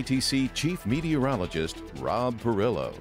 ATC Chief Meteorologist Rob Perillo.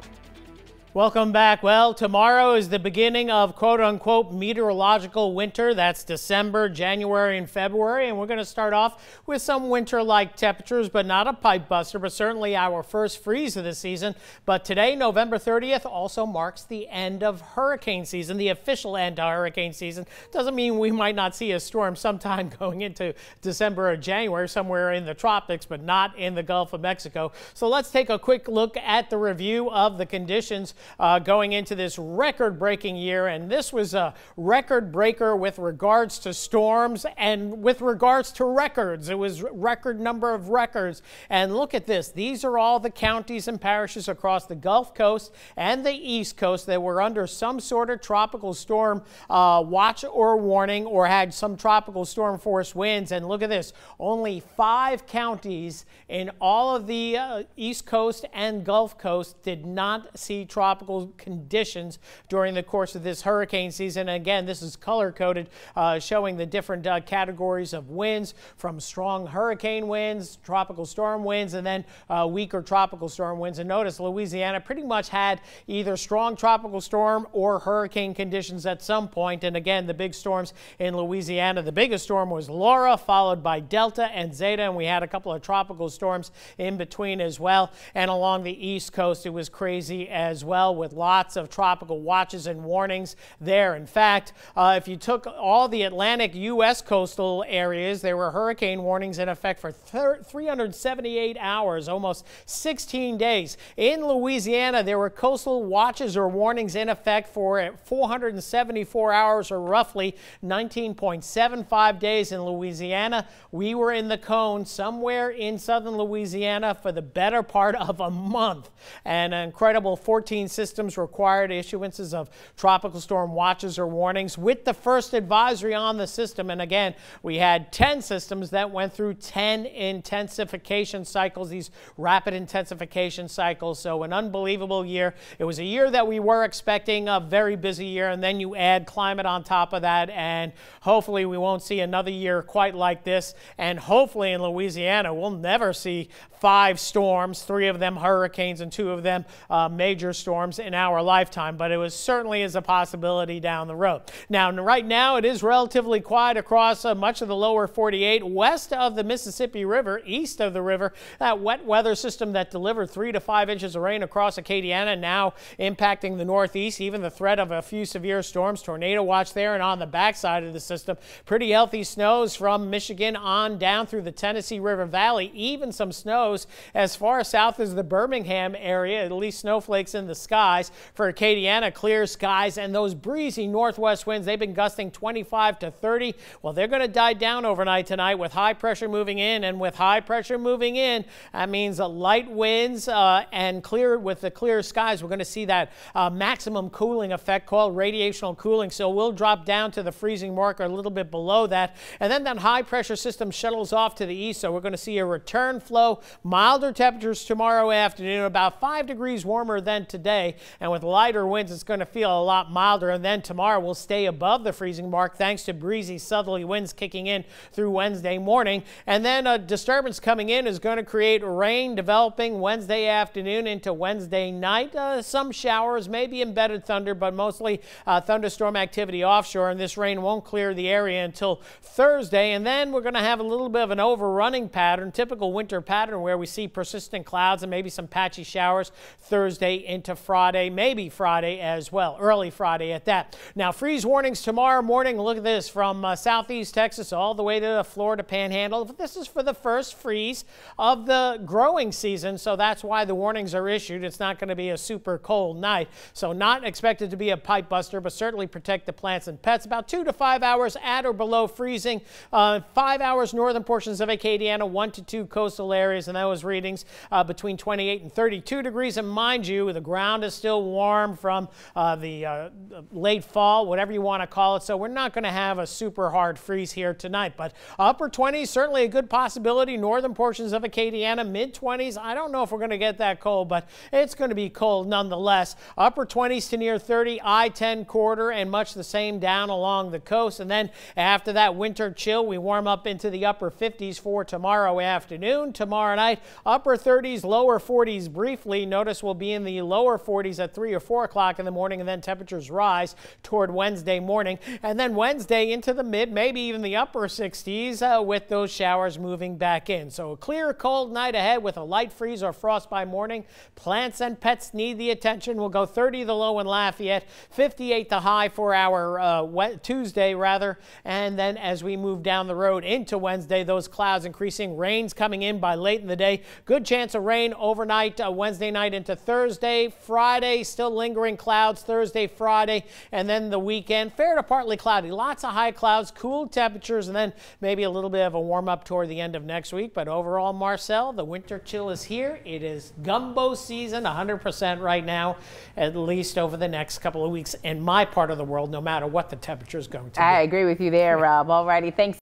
Welcome back. Well, tomorrow is the beginning of quote unquote meteorological winter. That's December, January, and February. And we're going to start off with some winter like temperatures, but not a pipe buster, but certainly our first freeze of the season. But today, November 30th, also marks the end of hurricane season, the official end of hurricane season. Doesn't mean we might not see a storm sometime going into December or January, somewhere in the tropics, but not in the Gulf of Mexico. So let's take a quick look at the review of the conditions uh, going into this record breaking year. And this was a record breaker with regards to storms and with regards to records. It was record number of records. And look at this. These are all the counties and parishes across the Gulf Coast and the East Coast that were under some sort of tropical storm uh, watch or warning or had some tropical storm force winds. And look at this. Only five counties in all of the uh, East Coast and Gulf Coast did not see tropical tropical conditions during the course of this hurricane season. Again, this is color coded, uh, showing the different uh, categories of winds from strong hurricane winds, tropical storm winds, and then uh, weaker tropical storm winds. And notice Louisiana pretty much had either strong tropical storm or hurricane conditions at some point. And again, the big storms in Louisiana, the biggest storm was Laura, followed by Delta and Zeta. And we had a couple of tropical storms in between as well. And along the East Coast, it was crazy as well well with lots of tropical watches and warnings there. In fact, uh, if you took all the Atlantic U.S. coastal areas, there were hurricane warnings in effect for 378 hours, almost 16 days. In Louisiana, there were coastal watches or warnings in effect for 474 hours or roughly 19.75 days in Louisiana. We were in the cone somewhere in southern Louisiana for the better part of a month. An incredible 14 systems required issuances of tropical storm watches or warnings with the first advisory on the system. And again, we had 10 systems that went through 10 intensification cycles, these rapid intensification cycles. So an unbelievable year. It was a year that we were expecting a very busy year. And then you add climate on top of that. And hopefully we won't see another year quite like this. And hopefully in Louisiana, we'll never see five storms, three of them hurricanes and two of them uh, major storms in our lifetime, but it was certainly is a possibility down the road. Now, right now, it is relatively quiet across uh, much of the lower 48 west of the Mississippi River, east of the river. That wet weather system that delivered three to five inches of rain across Acadiana now impacting the northeast, even the threat of a few severe storms, tornado watch there, and on the backside of the system, pretty healthy snows from Michigan on down through the Tennessee River Valley, even some snows as far south as the Birmingham area, at least snowflakes in the skies. For Acadiana, clear skies and those breezy northwest winds, they've been gusting 25 to 30. Well, they're going to die down overnight tonight with high pressure moving in. And with high pressure moving in, that means light winds uh, and clear with the clear skies. We're going to see that uh, maximum cooling effect called radiational cooling. So we'll drop down to the freezing mark or a little bit below that. And then that high pressure system shuttles off to the east. So we're going to see a return flow Milder temperatures tomorrow afternoon, about 5 degrees warmer than today. And with lighter winds, it's going to feel a lot milder. And then tomorrow will stay above the freezing mark thanks to breezy southerly winds kicking in through Wednesday morning. And then a disturbance coming in is going to create rain developing Wednesday afternoon into Wednesday night. Uh, some showers, maybe embedded thunder, but mostly uh, thunderstorm activity offshore. And this rain won't clear the area until Thursday. And then we're going to have a little bit of an overrunning pattern, typical winter pattern where we see persistent clouds and maybe some patchy showers Thursday into Friday, maybe Friday as well, early Friday at that. Now, freeze warnings tomorrow morning. Look at this from uh, southeast Texas all the way to the Florida panhandle. This is for the first freeze of the growing season, so that's why the warnings are issued. It's not going to be a super cold night, so not expected to be a pipe buster, but certainly protect the plants and pets. About two to five hours at or below freezing. Uh, five hours northern portions of Acadiana, one to two coastal areas, and that was readings uh, between 28 and 32 degrees. And mind you, the ground ground is still warm from uh, the uh, late fall, whatever you want to call it. So we're not going to have a super hard freeze here tonight. But upper 20s, certainly a good possibility. Northern portions of Acadiana, mid 20s. I don't know if we're going to get that cold, but it's going to be cold nonetheless. Upper 20s to near 30, I 10 corridor, and much the same down along the coast. And then after that winter chill, we warm up into the upper 50s for tomorrow afternoon. Tomorrow night, upper 30s, lower 40s briefly. Notice we'll be in the lower 40s at 3 or 4 o'clock in the morning, and then temperatures rise toward Wednesday morning. And then Wednesday into the mid, maybe even the upper 60s uh, with those showers moving back in. So a clear, cold night ahead with a light freeze or frost by morning. Plants and pets need the attention. We'll go 30 the low in Lafayette, 58 the high for our uh, Tuesday, rather. And then as we move down the road into Wednesday, those clouds increasing. Rains coming in by late in the day. Good chance of rain overnight uh, Wednesday night into Thursday. Friday, still lingering clouds. Thursday, Friday, and then the weekend. Fair to partly cloudy. Lots of high clouds, cool temperatures, and then maybe a little bit of a warm up toward the end of next week. But overall, Marcel, the winter chill is here. It is gumbo season 100% right now, at least over the next couple of weeks in my part of the world, no matter what the temperature is going to be. I agree with you there, Rob. Alrighty, thanks.